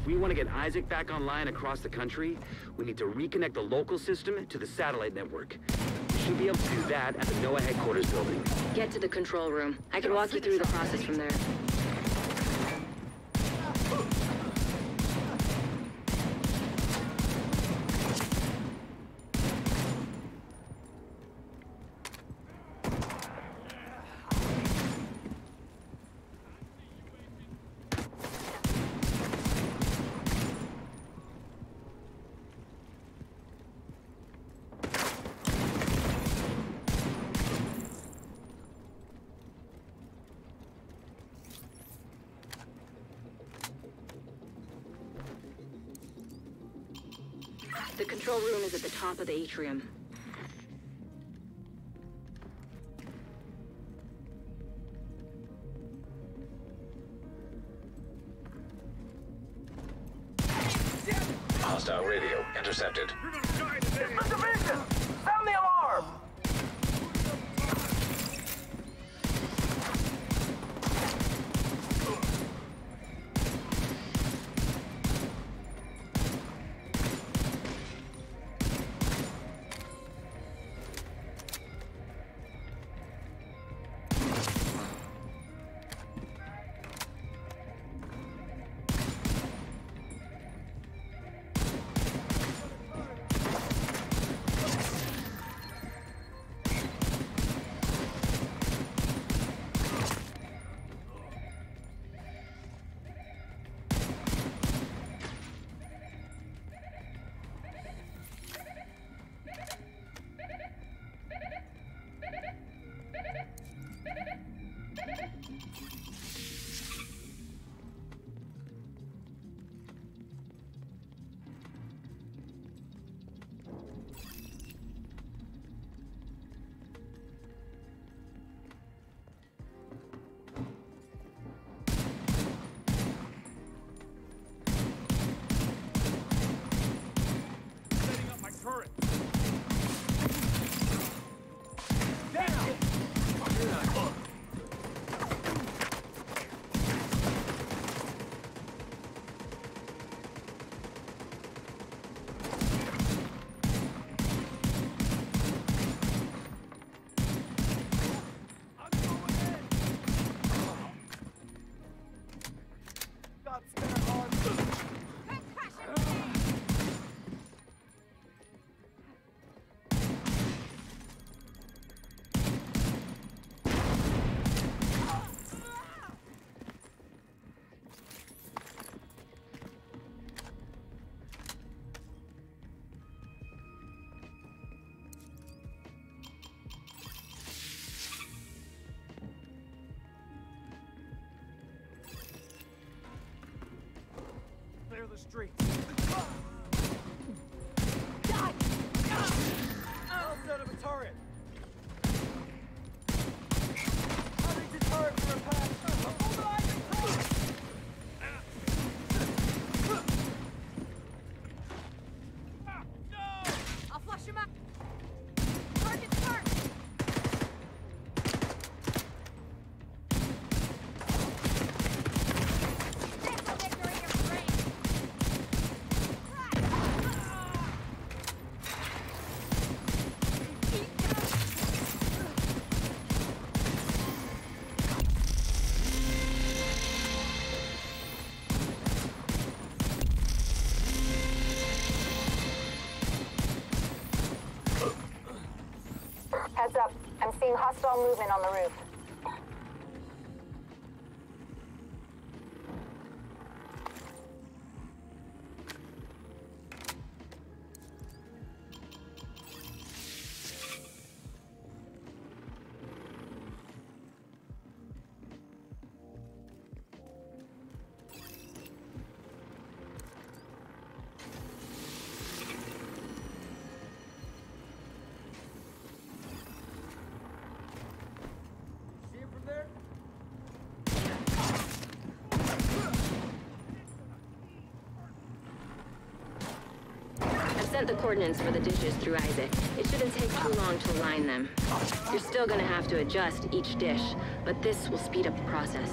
If we want to get ISAC back online across the country, we need to reconnect the local system to the satellite network. We should be able to do that at the NOAA headquarters building. Get to the control room. I can walk you through the process from there. The control room is at the top of the atrium. Streets. Hostile movement on the roof. The coordinates for the dishes through ISAC. It shouldn't take too long to align them. You're still gonna have to adjust each dish, but this will speed up the process.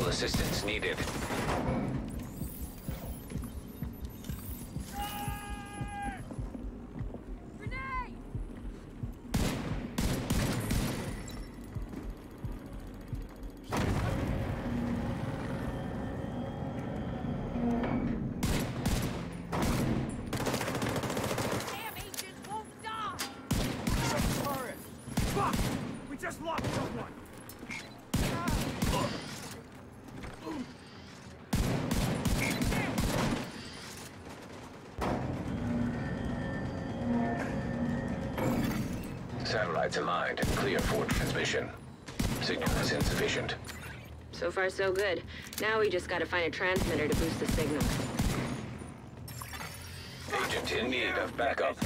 Medical assistance needed. Satellites aligned and clear for transmission. Signal is insufficient. So far, so good. Now we just gotta find a transmitter to boost the signal. Agent in need of backup.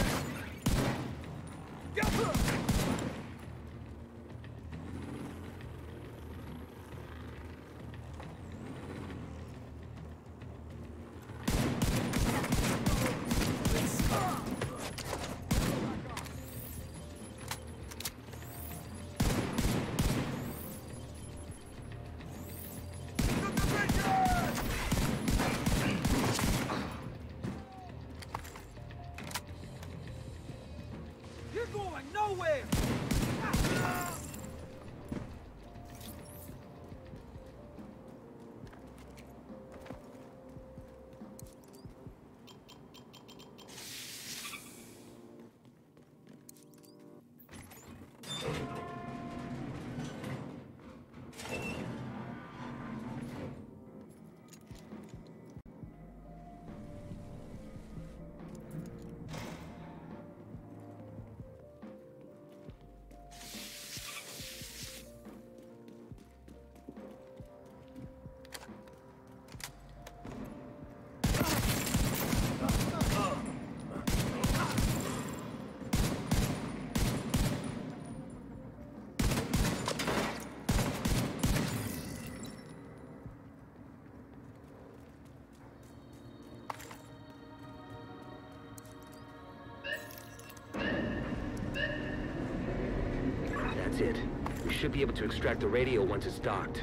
That's it. We should be able to extract the radio once it's docked.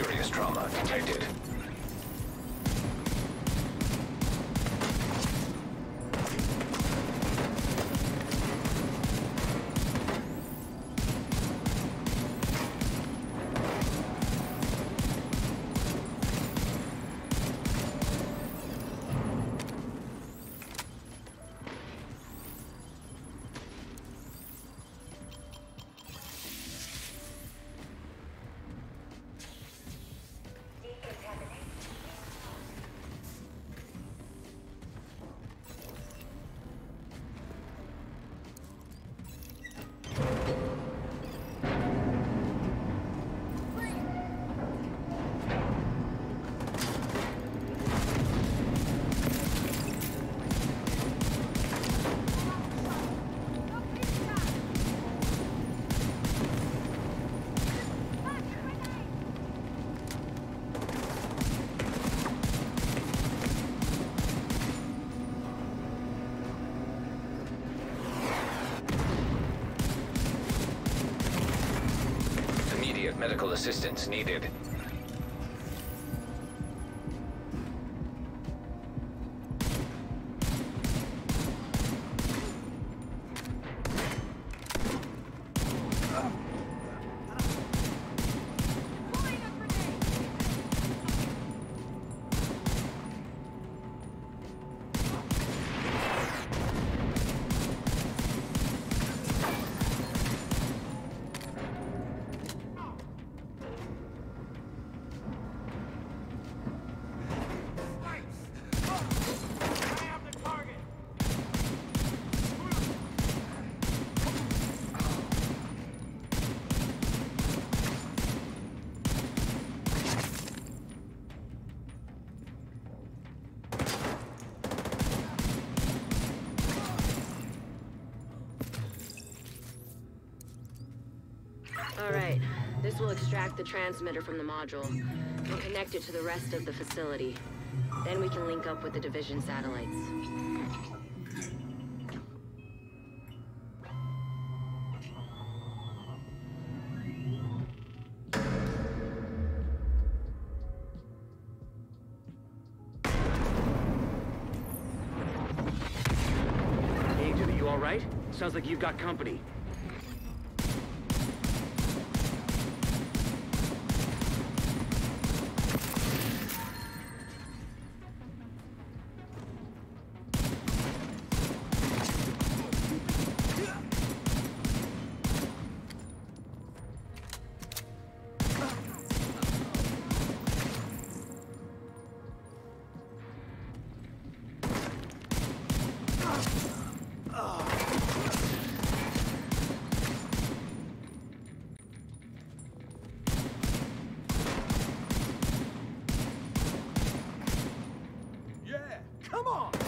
Serious trauma detected. Medical assistance needed. All right. This will extract the transmitter from the module and connect it to the rest of the facility. Then we can link up with the division satellites. You all right? Sounds like you've got company. Come on!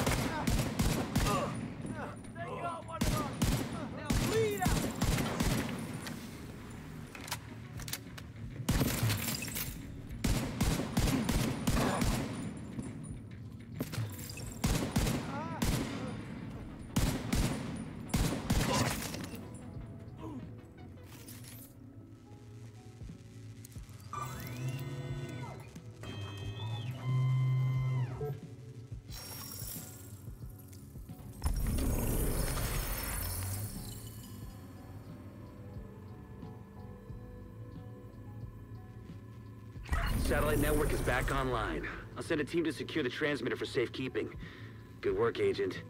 Satellite network is back online. I'll send a team to secure the transmitter for safekeeping. Good work, Agent.